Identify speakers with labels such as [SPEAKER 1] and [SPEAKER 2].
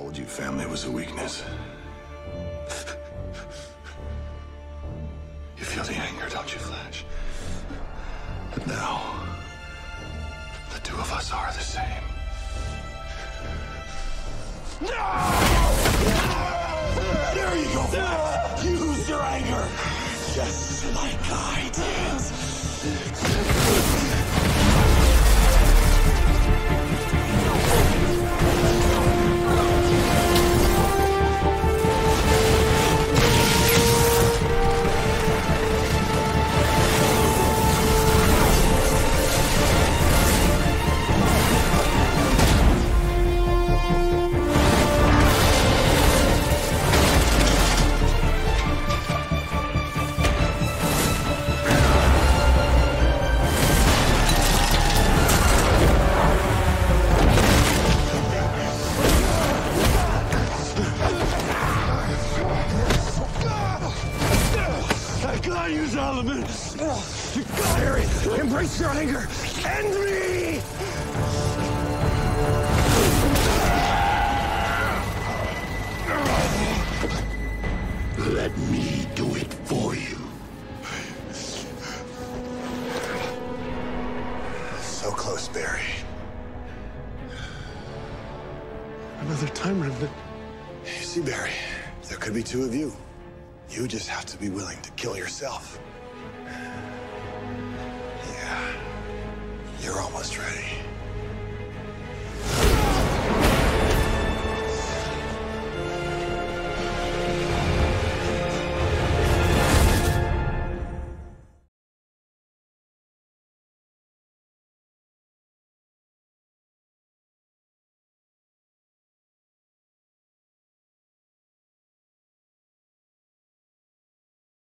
[SPEAKER 1] told you family was a weakness. You feel the anger, don't you, Flash? But now, the two of us are the same. No! There you go, Flash! Use your anger! Just like I did. Use elements! You Harry! Embrace your anger! End me! Let me do it for you. So close, Barry.
[SPEAKER 2] Another time, Remnant.
[SPEAKER 1] You see, Barry, there could be two of you. You just have to be willing to kill yourself. Yeah. You're almost ready.